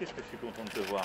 Qu'est-ce que je suis content de te voir?